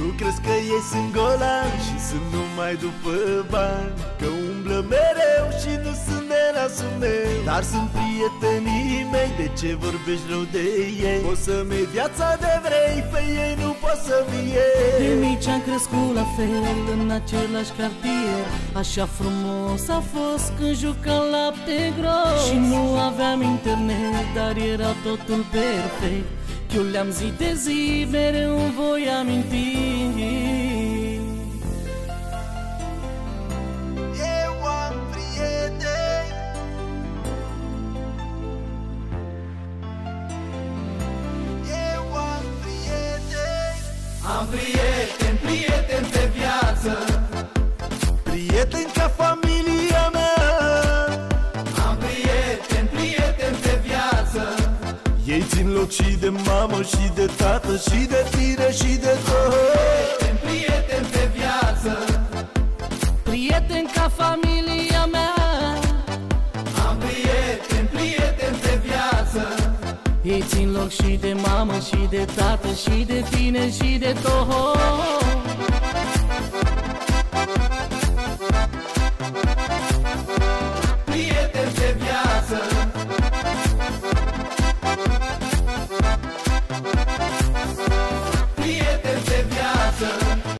Tu crezi că ei sunt golani și sunt numai după bani? Că umblă mereu și nu sunt de la sunet Dar sunt prietenii mei, de ce vorbești rău de ei? O să-mi iei viața de vrei, pe ei nu poți să vie De mici am crescut la fel în același cartier. Așa frumos a fost când jucam lapte gros. Și nu aveam internet, dar era totul perfect Eu le-am zi de zi, mereu îmi voi aminti. Eu am prieteni. Eu am prieteni. Am prieteni, prieteni Ei țin loc și de mamă și de tată și de tine și de tot. Prieteni, prieteni pe viață. Prieten ca familia mea. Am prieteni, prieteni pe viață. Ei țin loc și de mamă și de tată și de tine și de tot